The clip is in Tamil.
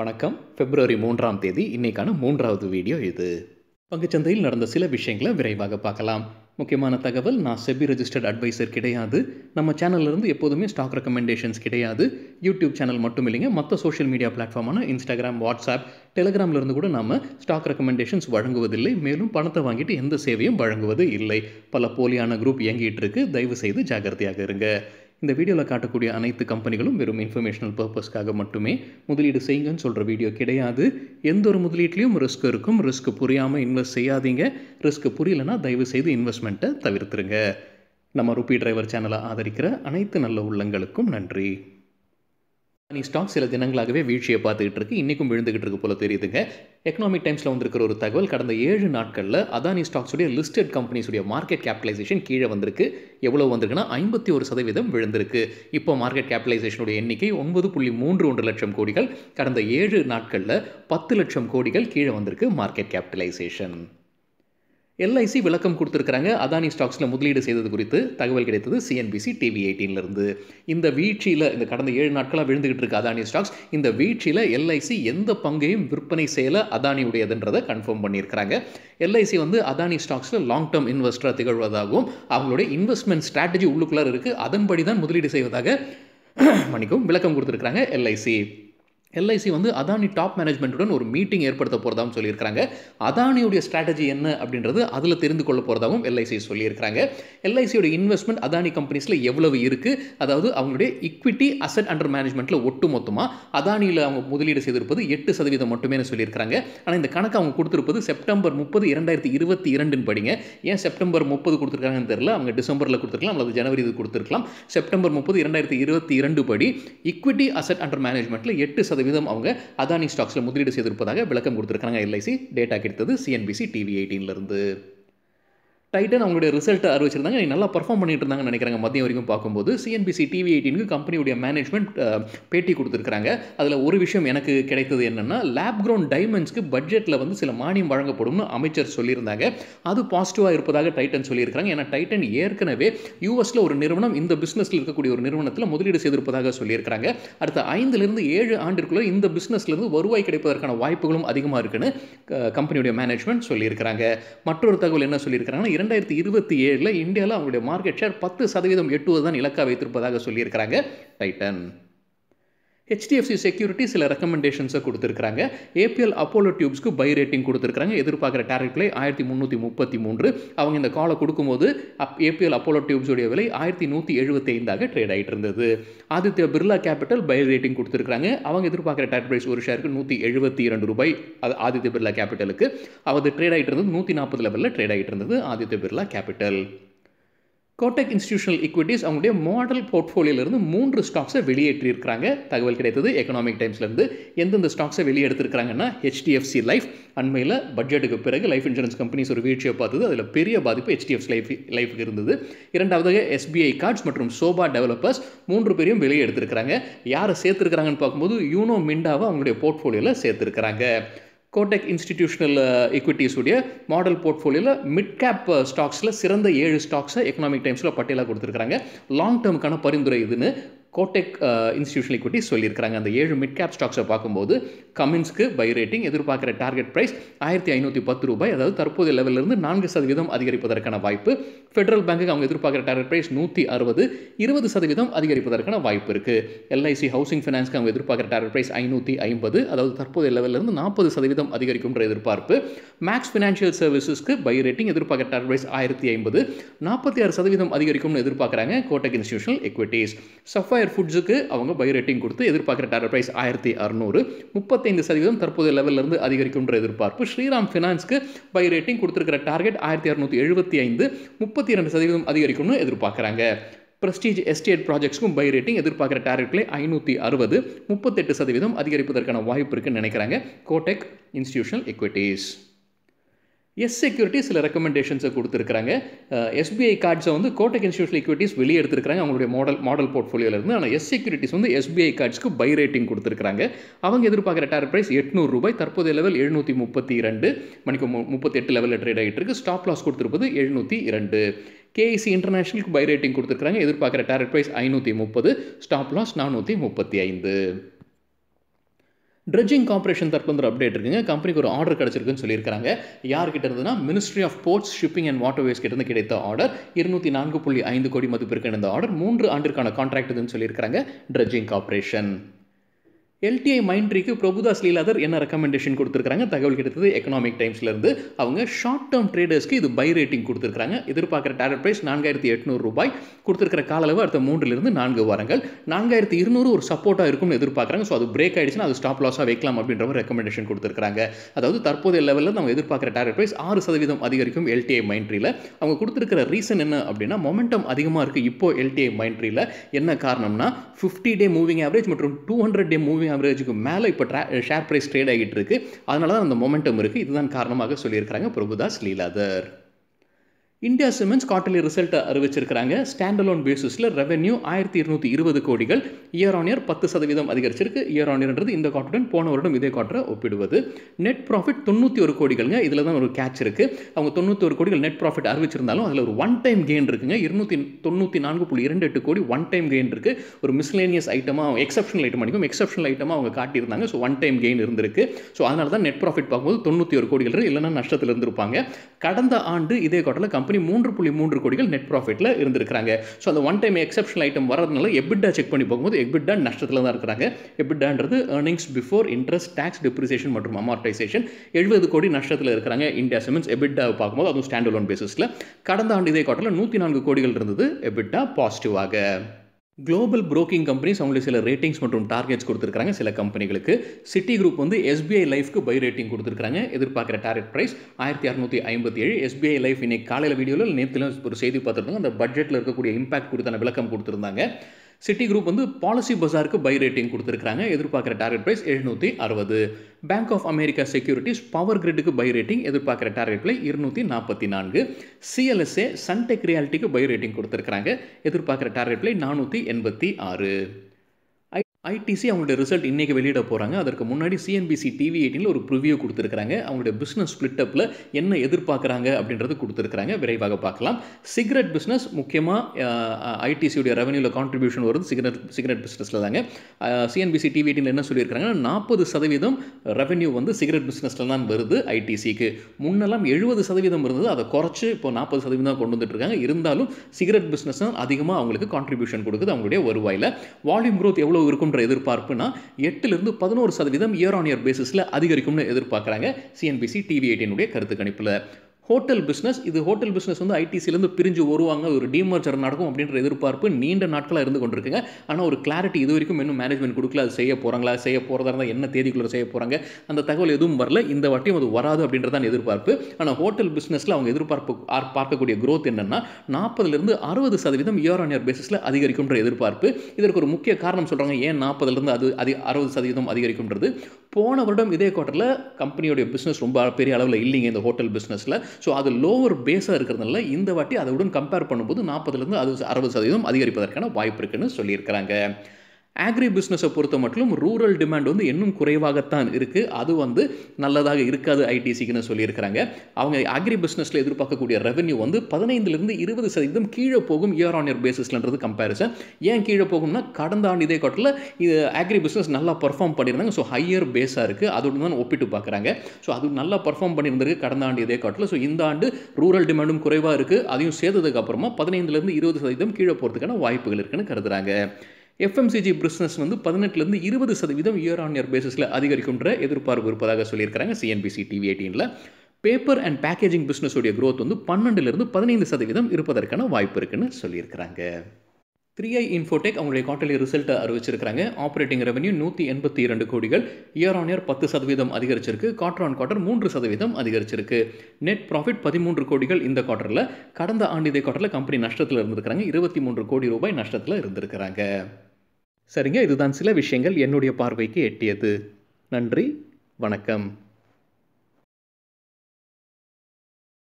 வணக்கம். பிப்ரவரி மூன்றாம் தேதி இன்னைக்கான மூன்றாவது வீடியோ இது. பங்குச்சந்தையில் நடந்த சில விஷயங்களை விரைவாக பார்க்கலாம். முக்கியமான தகவல் நான் செபி ரெஜிஸ்டர்ட் அட்வைசர் கிடையாது. நம்ம சேனல்லேருந்து எப்போதுமே ஸ்டாக் ரெக்கமெண்டேஷன்ஸ் கிடையாது. யூடியூப் சேனல் மட்டும் இல்லைங்க மற்ற சோஷியல் மீடியா பிளாட்ஃபார்மான இன்ஸ்டாகிராம் வாட்ஸ்அப் டெலிகிராம்லேருந்து கூட நம்ம ஸ்டாக் ரெக்கமெண்டேஷன்ஸ் வழங்குவதில்லை. மேலும் பணத்தை வாங்கிட்டு எந்த சேவையும் வழங்குவது இல்லை. பல போலியான குரூப் இயங்கிட்டு இருக்கு. தயவு செய்து ஜாகிரதையாக இருங்க. இந்த வீடியோவில் காட்டக்கூடிய அனைத்து கம்பெனிகளும் வெறும் இன்ஃபர்மேஷனல் பர்பஸ்க்காக மட்டுமே முதலீடு செய்யுங்கன்னு சொல்கிற வீடியோ கிடையாது. எந்த ஒரு முதலீட்லேயும் ரிஸ்க் இருக்கும். ரிஸ்க் புரியாமல் இன்வெஸ்ட் செய்யாதீங்க. ரிஸ்க் புரியலைன்னா தயவு செய்து இன்வெஸ்ட்மெண்ட்டை தவிர்த்துருங்க. நம்ம ருபி டிரைவர் சேனலை ஆதரிக்கிற அனைத்து நல்ல உள்ளங்களுக்கும் நன்றி. நீ ஸ்டாக் சில தினங்களாகவே வீழ்ச்சியை பார்த்துக்கிட்டு இருக்கு. இன்றைக்கும் விழுந்துகிட்டு இருக்கு போல தெரியுதுங்க. எக்கனாமிக் டைம்ஸில் வந்திருக்கிற ஒரு தகவல் கடந்த ஏழு நாட்களில் அதானி ஸ்டாக்ஸுடைய லிஸ்டட் கம்பெனிஸுடைய மார்க்கெட் கேபிட்டலைசேஷன் கீழே வந்திருக்கு. எவ்வளோ வந்திருக்குன்னா ஐம்பத்தி ஒரு சதவீதம் விழுந்திருக்கு. இப்போ மார்க்கெட் கேபிட்டலைசேஷனுடைய எண்ணிக்கை ஒன்பது புள்ளி மூன்று ஒன்று லட்சம் கோடிகள். கடந்த ஏழு நாட்களில் பத்து லட்சம் கோடிகள் கீழே வந்திருக்கு மார்க்கெட் கேபிட்டலைசேஷன் எல்ஐசி விளக்கம் கொடுத்துருக்காங்க அதானி ஸ்டாக்ஸில் முதலீடு செய்தது குறித்து தகவல் கிடைத்தது சிஎன்பிசி டிவி எயிட்டீன்லேருந்து இந்த வீழ்ச்சியில் இந்த கடந்த ஏழு நாட்களாக விழுந்துகிட்டு இருக்க அதானி ஸ்டாக்ஸ். இந்த வீழ்ச்சியில் எல்ஐசி எந்த பங்கையும் விற்பனை செய்யல அதானியுடையதுன்றதை கன்ஃபார்ம் பண்ணியிருக்கிறாங்க. எல்ஐசி வந்து அதானி ஸ்டாக்ஸில் லாங் டேர்ம் இன்வெஸ்டராக திகழ்வதாகவும் அவங்களுடைய இன்வெஸ்ட்மெண்ட் ஸ்ட்ராட்டஜி உள்ளுக்குள்ளே இருக்குது அதன்படி தான் முதலீடு செய்வதாக மன்னிக்கும் விளக்கம் கொடுத்துருக்காங்க எல்ஐசி. எல்ஐசி வந்து அதானி டாப் மேனேஜ்மெண்ட்டுடன் ஒரு மீட்டிங் ஏற்படுத்த போகிறதாகவும் சொல்லியிருக்காங்க அதானியுடைய ஸ்ட்ராட்டஜி என்ன அப்படின்றது அதில் தெரிந்து கொள்ள போகிறதாகவும் எல்ஐசி சொல்லியிருக்காங்க எல்ஐசியோட இன்வெஸ்ட்மெண்ட் அதானி கம்பெனிஸில் எவ்வளவு இருக்குது அதாவது அவங்களுடைய இக்விட்டி அசட் அண்டர் மேனேஜ்மெண்ட்டில் ஒட்டு மொத்தமாக அதானியில் அவங்க முதலீடு செய்திருப்பது எட்டு சதவீதம் மட்டுமே சொல்லியிருக்காங்க ஆனால் இந்த கணக்கு அவங்க கொடுத்துருப்பது செப்டம்பர் முப்பது இரண்டாயிரத்தி இருபத்தி இரண்டுன்னு படிங்க. ஏன் செப்டம்பர் முப்பது கொடுத்துருக்காங்கன்னு தெரியல? அவங்க டிசம்பரில் கொடுத்துருக்கலாம் அல்லது ஜனவரி இது கொடுத்துருக்கலாம். செப்டம்பர் முப்பது இரண்டாயிரத்தி இருபத்தி இரண்டு படி இக்விட்டி அசட் அண்டர் மேனேஜ்மெண்ட்டில் எட்டு சதவீதம் அவங்க அதானி ஸ்டாக்ஸில் முதலீடு செய்திருப்பதாக விளக்கம் கொடுத்துருக்காங்க எல்ஐசி டேட்டா கிடைத்தது சிஎன்பிசி டிவி எயிட்டீன்லேருந்து டைட்டன் அவங்களுடைய ரிசல்ட்டை அறிவிச்சிருந்தாங்க. நல்லா பர்ஃபார்ம் பண்ணிட்டு இருந்தாங்கன்னு நினைக்கிறாங்க. மதியம் வரைக்கும் பார்க்கும்போது சிஎன்பிசி டிவி எயிட்டீனுக்கு கம்பெனியுடைய மேனேஜ்மெண்ட் பேட்டி கொடுத்துருக்காங்க அதில் ஒரு விஷயம் எனக்கு கிடைத்தது என்னென்னா லேப் க்ரௌண்ட் டைமண்ட்ஸ்க்கு பட்ஜெட்டில் வந்து சில மானியம் வழங்கப்படும்னு அமைச்சர் சொல்லியிருந்தாங்க. அது பாசிட்டிவாக இருப்பதாக டைட்டன் சொல்லியிருக்காங்க ஏன்னா டைட்டன் ஏற்கனவே யூஎஸில் ஒரு நிறுவனம் இந்த பிஸ்னஸில் இருக்கக்கூடிய ஒரு நிறுவனத்தில் முதலீடு செய்திருப்பதாக சொல்லியிருக்காங்க அடுத்த ஐந்துலேருந்து ஏழு ஆண்டுக்குள்ளே இந்த பிஸ்னஸ்லேருந்து வருவாய் கிடைப்பதற்கான வாய்ப்புகளும் அதிகமாக இருக்குன்னு கம்பெனியுடைய மேனேஜ்மெண்ட் சொல்லியிருக்கிறாங்க. மற்றொரு தகவல் என்ன சொல்லியிருக்கிறாங்கன்னா இரண்டாயிரத்தி இருபத்தி ஏழில் இந்தியாவில் அவங்களுடைய மார்க்கெட் ஷேர் பத்து சதவீதம் எட்டுவது தான் இலக்காக வைத்திருப்பதாக சொல்லியிருக்கிறாங்க டைட்டன். ஹெச்டிஎஃப்சி செக்யூரிட்டி சில ரெக்கமெண்டேஷன்ஸை கொடுத்துருக்காங்க ஏபிஎல் அப்போலோ டியூப்ஸ்க்கு பை ரேட்டிங் கொடுத்துருக்காங்க எதிர்பார்க்குற டேரிஃப் விலை ஆயிரத்தி முந்நூற்றி முப்பத்தி மூன்று. அவங்க இந்த காலை கொடுக்கும்போது அப் ஏபிஎல் அப்போலோ டியூப்ஸுடைய விலை ஆயிரத்தி நூற்றி எழுபத்தைந்தாக ட்ரேட் ஆகிட்டு இருந்தது Aditya Birla capital buy rating கொடுத்துருக்காங்க அவங்க எதிர்பார்க்குற டேரிஃப் ப்ரைஸ் ஒரு ஷேருக்கு நூற்றி எழுபத்தி இரண்டு ரூபாய். அது ஆதித்ய பிர்லா கேபிட்டலுக்கு அவர் ட்ரேட் ஆகிட்டு இருந்தது நூற்றி நாற்பது லெவலில் ட்ரேட் ஆகிட்டு இருந்தது Aditya Birla capital Kotak institutional equities அவங்களுடைய மாடல் போர்ட்ஃபோலியோலேருந்து மூன்று ஸ்டாக்ஸை வெளியேற்றியிருக்கிறாங்க. தகவல் கிடைத்தது எக்கனாமிக் டைம்ஸ்லேருந்து எந்தெந்த ஸ்டாக்ஸை வெளியெடுத்திருக்கிறாங்கன்னா ஹெச்டிஎஃப்சி லைஃப் அண்மையில் பட்ஜெட்டுக்கு பிறகு லைஃப் இன்சூரன்ஸ் கம்பெனிஸ் ஒரு வீழ்ச்சியை பார்த்தது. அதில் பெரிய பாதிப்பு ஹெச்டிஎஃப்சி லைஃப் லைஃபுக்கு இருந்தது. இரண்டாவதாக எஸ்பிஐ கார்ட்ஸ் மற்றும் சோபா டெவலப்பர்ஸ் மூன்று பேரையும் வெளியே எடுத்திருக்கிறாங்க யாரை சேர்த்துருக்கிறாங்கன்னு பார்க்கும்போது யூனோ மிண்டாவை அவங்களுடைய போர்ட்ஃபோலியோவில் சேர்த்துருக்கிறாங்க. கோடெக் இன்ஸ்டிடியூஷனல் எக்விட்டிஸுடைய மாடல் போர்ட்ஃபோலியோவில் மிட் கேப் ஸ்டாக்ஸில் சிறந்த ஏழு ஸ்டாக்ஸை எக்கனாமிக் டைம்ஸில் பட்டியலாக கொடுத்துருக்காங்க லாங் டேர்முக்கான பரிந்துரை இதுன்னு கோடெக் இன்ஸ்டியூஷனல் இக்விட்டி சொல்லியிருக்காங்க அந்த ஏழு மிட் கேப் ஸ்டாக்ஸை பார்க்கும்போது கமின்ஸ்க்கு பை ரேட்டிங் எதிர்பார்க்குற டார்கெட் ப்ரைஸ் ஆயிரத்தி ஐநூற்றி பத்து ரூபாய். அதாவது தற்போதைய லெவலிருந்து நான்கு சதவீதம் அதிகரிப்பதற்கான வாய்ப்பு. ஃபெடரல் பேங்க்குக்கு அவங்க எதிர்பார்க்குற டார்கெட் ப்ரைஸ் நூற்றி அறுபது இருபது சதவீதம் அதிகரிப்பதற்கான வாய்ப்பு இருக்குது எல்ஐசி ஹவுசிங் ஃபைனான்ஸ்க்கு அவங்க எதிர்பார்க்குற டார்கெட் ப்ரைஸ் ஐநூற்றி ஐம்பது அதாவது தற்போதைய லெவலிருந்து நாற்பது சதவீதம் அதிகரிக்கும்ன்ற எதிர்பார்ப்பு. மேக்ஸ் ஃபினான்ஷியல் சர்வீசஸ்க்கு பை ரேட்டிங் எதிர்பார்க்குற டார்கெட் ப்ரைஸ் ஆயிரத்தி ஐம்பது நாற்பத்தி ஆறு சதவீதம் அதிகரிக்கும்னு எதிர்பார்க்குறாங்க கோட்டக் இன்ஸ்டியூஷனல் எக்விட்டிஸ் சஃபயர் ஃபுட்ஸுக்கு அவங்க பை ரேட்டிங் கொடுத்து எதிர்பார்க்குற டார்கெட் ப்ரைஸ் ஆயிரத்தி அறுநூறு முப்பத்தைந்து சதவீதம் தற்போதைய லெவலிருந்து அதிகரிக்கும்ன்ற எதிர்பார்ப்பு. ஸ்ரீராம் ஃபினான்ஸ்க்கு பை ரேட்டிங் கொடுத்துருக்கிற டார்கெட் ஆயிரத்தி இரநூத்தி எழுபத்தி ஐந்து முப்பத்தி இரண்டு சதவீதம் அதிகரிக்கும்னு எதிர்பார்க்குறாங்க. பிரஸ்டீஜ் எஸ்டேட் ப்ராஜெக்ட்ஸ்க்கும் பை ரேட்டிங் எதிர்பார்க்குற டார்கெட்லே ஐநூற்றி அறுபது முப்பத்தெட்டு சதவீதம் அதிகரிப்பதற்கான வாய்ப்பு இருக்குன்னு நினைக்கிறாங்க. Kotak institutional equities Yes security சில ரெக்கமெண்டேஷன்ஸை கொடுத்துருக்காங்க எஸ்பிஐ கார்ட்ஸை வந்து கோட்டக் இன்ஸ்டியூஷனல் ஈக்விட்டிஸ் வெளியே எடுத்துருக்காங்க அவங்களுடைய மாடல் மாடல் போர்ட்ஃபோலியோலேருந்து ஆனால் எஸ் செக்யூரிட்டிஸ் வந்து எஸ்பிஐ கார்ட்ஸ்க்கு பை ரேட்டிங் கொடுத்துருக்காங்க அவங்க எதிர்பார்க்குற டார் ப்ரைஸ் எட்நூறு ரூபாய் தற்போதைய லெவல் எழுநூற்றி முப்பத்தி இரண்டு. மணிக்கு முப்பத்தெட்டு லெவலில் ட்ரேட் ஆகிட்டு இருக்கு. ஸ்டாப் லாஸ் கொடுத்துருப்பது எழுநூற்றி இரண்டு. கேஇசி இன்டர்நேஷனலுக்கு பை ரேட்டிங் கொடுத்துருக்காங்க எதிர்பார்க்குற டார்கெட் ப்ரைஸ் ஐநூற்றி முப்பது. ஸ்டாப் லாஸ் நானூற்றி முப்பத்தி ஐந்து. ட்ரெட்ஜிங் கார்பரேஷன் தரப்பு அப்டேட் இருக்குங்க. கம்பெனிக்கு ஒரு ஆர்டர் கிடச்சிருக்குன்னு சொல்லியிருக்காங்க யார்கிட்ட இருந்ததுனா ministry of ports shipping and waterways கிட்டேருந்து கிடைத்த ஆர்டர் இருநூற்றி நான்கு புள்ளி ஐந்து கோடி மதிப்பிற்கு இருந்த ஆர்டர் மூன்று ஆண்டிற்கான கான்ட்ராக்ட் இதுன்னு சொல்லியிருக்காங்க ட்ரெட்ஜிங் கார்ப்பரேஷன் எல்டிஐ மைண்ட்ரிக்கு பிரபுதாஸ் லீலாதர் என்ன ரெக்கமெண்டேஷன் கொடுத்துருக்காங்க தகவல் கிடைத்தது எக்கனாமிக் டைம்ஸ்லேருந்து அவங்க ஷார்ட் டேர்ம் ட்ரேடர்ஸ்க்கு இது பை ரேட்டிங் கொடுத்துருக்காங்க எதிர்பார்க்குற டேரட் ப்ரைஸ் நான்காயிரத்தி எட்நூறு ரூபாய். கொடுத்துருக்கிற கால அளவு அடுத்த மூன்றிலிருந்து நான்கு வாரங்கள். நான்காயிரத்தி இருநூறு ஒரு சப்போர்ட்டாக இருக்கும்னு எதிர்பார்க்குறாங்க. ஸோ அது பிரேக் ஆகிடுச்சுன்னா அது ஸ்டாப் லாஸாக வைக்கலாம் அப்படின்ற மாதிரி ரெக்கமெண்டேஷன் கொடுத்துருக்காங்க அதாவது தற்போதைய லெவலில் நம்ம எதிர்பார்க்குற டேரட் ப்ரைஸ் ஆறு சதவீதம் அதிகரிக்கும் எல்டிஐ மைண்ட்ரியில் அவங்க கொடுத்துருக்கிற ரீசன் என்ன அப்படின்னா மொமெண்டம் அதிகமாக இருக்குது இப்போ எல்டிஐ மைண்ட்ரியில் என்ன காரணம்னா ஃபிஃப்டி டே மூவிங் ஆவரேஜ் மற்றும் டூ ஹண்ட்ரட் டே மூவிங் ஆவரேஜுக்கு மேலே இப்போ ட்ரா ஷேர் ப்ரைஸ் ட்ரேட் ஆகிட்டு இருக்கு. அதனால தான் அந்த மொமெண்டம் இருக்குது இதுதான் காரணமாக சொல்லியிருக்கிறாங்க Prabhudas Lilladher. India cements quarterly ரிசல்ட்டை அறிவிச்சிருக்கிறாங்க. ஸ்டாண்டலோன் பேசிஸில் ரெவென்யூ ஆயிரத்தி இருநூற்றி இருபது கோடிகள். இயர் ஆன் இயர் பத்து சதவீதம் அதிகரிச்சிருக்கு. இயர் ஆன் இயர்ன்றது இந்த குவார்ட்டருடன் போன வருடம் இதே குவார்ட்டரை ஒப்பிடுவது. நெட் ப்ராஃபிட் தொண்ணூற்றி ஒரு கோடிகள்ங்க. இதில் தான் ஒரு கேட்ச் இருக்குது அவங்க தொண்ணூற்றி ஒரு கோடிகள் நெட் ப்ராஃபிட் அறிவிச்சிருந்தாலும் அதில் ஒரு ஒன் டைம் கெயின் இருக்குங்க. இருநூத்தி தொண்ணூற்றி நான்கு புள்ளி இரண்டு எட்டு கோடி ஒன் டைம் கெயின் இருக்குது ஒரு மிஸ்லேனியஸ் ஐட்டமாக எக்ஸப்ஷனல் ஐட்டம் அடிக்கும். எக்ஸப்ஷனல் ஐட்டமாக அவங்க காட்டியிருந்தாங்க. ஸோ ஒன் டைம் கெயின் இருந்திருக்கு. ஸோ அதனால தான் நெட் ப்ராஃபிட் பார்க்கும்போது தொண்ணூற்றி ஒரு கோடிகள் இல்லைன்னா நஷ்டத்தில் இருந்திருப்பாங்க. கடந்த ஆண்டு இதே குவார்ட்டரில் கம்பெனி மூன்று புள்ளி மூன்று கோடிகள் நெட் ப்ராஃபிட்டில் இருந்திருக்கிறாங்க. ஸோ அந்த ஒன் டைம் எக்ஸப்ஷனல் ஐட்டம் வரதுனால எபிட்டா செக் பண்ணி போகும்போது எபிட்டா நஷ்டத்தில் தான் இருக்கிறாங்க. எபிட்டான்றது earnings before interest tax depreciation மற்றும் அமார்டைசேஷன் எழுபது கோடி நஷ்டத்தில் இருக்கிறாங்க. இந்தியா சிமெண்ட்ஸ் எபிட்டாவை பார்க்கும்போது அதுவும் ஸ்டாண்ட் லோன் பேசிஸில் கடந்த ஆண்டு இதே குவார்டரில் நூற்றி நான்கு கோடிகள் இருந்தது. எபிட்டா பாசிட்டிவாக குளோபல் புரோக்கிங் கம்பெனிஸ் அவங்களுக்கு சில ரேட்டிங்ஸ் மற்றும் டார்கெட்ஸ் கொடுத்துருக்காங்க சில கம்பெனிகளுக்கு சிட்டி குரூப் வந்து எஸ்பிஐ லைஃப்க்கு பை ரேட்டிங் கொடுத்துருக்காங்க எதிர்பார்க்குற டார்கெட் ப்ரைஸ் ஆயிரத்தி அறுநூற்றி ஐம்பத்தி ஏழு. எஸ்பிஐ லைஃப் இன்னைக்கு காலையில் வீடியோவில் நேற்றுல ஒரு செய்தி பார்த்துருந்தாங்க. அந்த பட்ஜெட்டில் இருக்கக்கூடிய இம்பாக்ட் கொடுத்தான விளக்கம் கொடுத்துருந்தாங்க. சிட்டி குரூப் வந்து பாலிசி பஜாருக்கு பை ரேட்டிங் கொடுத்துருக்காங்க எதிர்பார்க்குற டார்கெட் ப்ரைஸ் எழுநூற்றி அறுபது. Bank of America securities power கிரிட்டுக்கு buy rating எதிர்பார்க்குற டார்கெட் ப்ரைஸ் இருநூற்றி நாற்பத்தி நான்கு. சிஎல்எஸ்ஏ சன்டெக் ரியாலிட்டிக்கு பை ரேட்டிங் கொடுத்துருக்காங்க எதிர்பார்க்குற டார்கெட் ப்ரைஸ் நானூற்றி எண்பத்தி ஆறு. ஐடிசி அவங்களுடைய ரிசல்ட் இன்றைக்கி வெளியிட போகிறாங்க அதற்கு முன்னாடி சிஎன்பிசி டிவி எயிட்டினில் ஒரு ப்ரிவியூ கொடுத்துருக்காங்க அவங்களுடைய பிஸ்னஸ் ஸ்பிளிட்டப்பில் என்ன எதிர்பார்க்குறாங்க அப்படின்றது கொடுத்துருக்காங்க விரைவாக பார்க்கலாம். சிகரெட் பிஸ்னஸ் முக்கியமாக ஐடிசியுடைய ரெவன்யூவில் கான்ட்ரிபியூஷன் வருது. சிகரெட் சிகரெட் பிஸ்னஸில் தாங்க. சிஎன்பிசி டிவி எயிட்டீனில் என்ன சொல்லியிருக்காங்கன்னா நாற்பது சதவீதம் ரெவன்யூ வந்து சிகரெட் பிஸ்னஸில் தான் வருது ஐடிசிக்கு முன்னெல்லாம் எழுபது சதவீதம் இருந்தது. அதை குறைச்சி இப்போ நாற்பது சதவீதம் கொண்டு வந்துட்டு இருக்காங்க இருந்தாலும் சிகரெட் பிஸ்னஸ் தான் அதிகமாக அவங்களுக்கு கான்ட்ரிபியூஷன் கொடுக்குது அவங்களுடைய வருவாயில். வால்யூம் க்ரோத் எவ்வளோ இருக்கும் இருக்கும்ன்ற எதிர்பார்ப்புனா எட்டுலேருந்து பதினோரு சதவீதம் இயர் ஆன் இயர் பேசிஸில் அதிகரிக்கும்னு எதிர்பார்க்குறாங்க. சிஎன்பிசி டிவி எயிட்டினுடைய கருத்து கணிப்பில் ஹோட்டல் பிஸ்னஸ் இது ஹோட்டல் பிஸ்னஸ் வந்து ஐடிசிலேருந்து பிரிஞ்சு வருவாங்க. ஒரு டீமர்ஜர் நடக்கும் அப்படின்ற எதிர்பார்ப்பு நீண்ட நாட்களாக இருந்து கொண்டிருக்குங்க. ஆனால் ஒரு கிளாரிட்டி இது வரைக்கும் இன்னும் மேனேஜ்மெண்ட் கொடுக்கல. அது செய்ய போகிறாங்களா செய்ய போகிறதா இருந்தால் என்ன தேதிக்குள்ளே செய்ய போகிறாங்க அந்த தகவல் எதுவும் வரல. இந்த வாட்டியும் அது வராது அப்படின்றதான் எதிர்பார்ப்பு. ஆனால் ஹோட்டல் பிஸ்னஸில் அவங்க எதிர்பார்ப்பு பார்க்கக்கூடிய க்ரோத் என்னென்னா நாற்பதுலேருந்து அறுபது சதவீதம் இயர் ஆன் இயர் பேசிஸில் அதிகரிக்கும்ன்ற எதிர்பார்ப்பு. இதற்கு ஒரு முக்கிய காரணம் சொல்கிறாங்க ஏன் நாற்பதுலேருந்து அது அதி அறுபது சதவீதம் அதிகரிக்கும்ன்றது? போன வருடம் இதே குவார்ட்டரில் கம்பெனியோடைய பிஸ்னஸ் ரொம்ப பெரிய அளவில் இல்லைங்க. இந்த ஹோட்டல் பிஸ்னஸில் ஸோ அது லோவர் பேஸாக இருக்கிறதுனால இந்த வாட்டி அதோடன் கம்பேர் பண்ணும்போது நாற்பதுலேருந்து அது அறுபது சதவீதம் அதிகரிப்பதற்கான வாய்ப்பு இருக்குன்னு சொல்லியிருக்கிறாங்க. ஆக்ரி பிஸ்னஸை பொறுத்த மட்டும் ரூரல் டிமாண்ட் வந்து இன்னும் குறைவாகத்தான் இருக்குது அது வந்து நல்லதாக இருக்காது ஐடிசிக்குன்னு சொல்லியிருக்கிறாங்க. அவங்க ஆக்ரி பிஸ்னஸில் எதிர்பார்க்கக்கூடிய ரெவன்யூ வந்து பதினைந்துலேருந்து இருபது சதவீதம் கீழே போகும் இயர் ஆன் இயர் பேசிஸ்லன்றது கம்பேரிசன் ஏன் கீழே போகும்னா கடந்த ஆண்டு இதே காட்டில் இது ஆக்ரி பிஸ்னஸ் நல்லா பர்ஃபார்ம் பண்ணியிருந்தாங்க. ஸோ ஹையர் பேஸாக இருக்குது அதோடு தான் ஒப்பிட்டு பார்க்குறாங்க. ஸோ அது நல்லா பர்ஃபார்ம் பண்ணியிருந்திருக்கு கடந்த ஆண்டு இதே காட்டில். ஸோ இந்த ஆண்டு ரூரல் டிமாண்டும் குறைவாக இருக்குது அதையும் சேர்த்ததுக்கு அப்புறமா பதினைந்துலேருந்து இருபது சதவீதம் கீழே போகிறதுக்கான வாய்ப்புகள் இருக்குன்னு கருதுகிறாங்க எஃப்எம்சிஜி பிஸ்னஸ் வந்து பதினெட்டுலேருந்து இருபது சதவீதம் இயர் ஆன் இயர் பேசிஸில் அதிகரிக்குன்ற எதிர்பார்ப்பு இருப்பதாக சொல்லியிருக்கிறாங்க சிஎன்பிசி டிவி எயிட்டீனில் பேப்பர் அண்ட் பேக்கேஜிங் பிஸ்னஸோடைய க்ரோத் வந்து பன்னெண்டுலேருந்து பதினைந்து சதவீதம் இருப்பதற்கான வாய்ப்பு இருக்குன்னு சொல்லியிருக்கிறாங்க. த்ரீ ஐ இன்ஃபோடெக் அவங்களுடைய குவார்டர்லி ரிசல்ட்டை அறிவிச்சிருக்காங்க ஆப்ரேட்டிங் ரெவன்யூ நூற்றி எண்பத்தி இரண்டு கோடிகள். இயர் ஆன் இயர் பத்து சதவீதம் அதிகரிச்சிருக்கு. குவார்டர் ஆன் குவார்டர் மூன்று சதவீதம் அதிகரிச்சிருக்கு. நெட் ப்ராஃபிட் பதிமூன்று கோடிகள் இந்த குவார்டரில் கடந்த ஆண்டு இதே குவார்டரில் கம்பெனி நஷ்டத்தில் இருந்திருக்கிறாங்க. இருபத்தி மூன்று கோடி ரூபாய் நஷ்டத்தில் இருந்திருக்கிறாங்க. சரிங்க இதுதான் சில விஷயங்கள் என்னுடைய பார்வைக்கு எட்டியது. நன்றி வணக்கம்.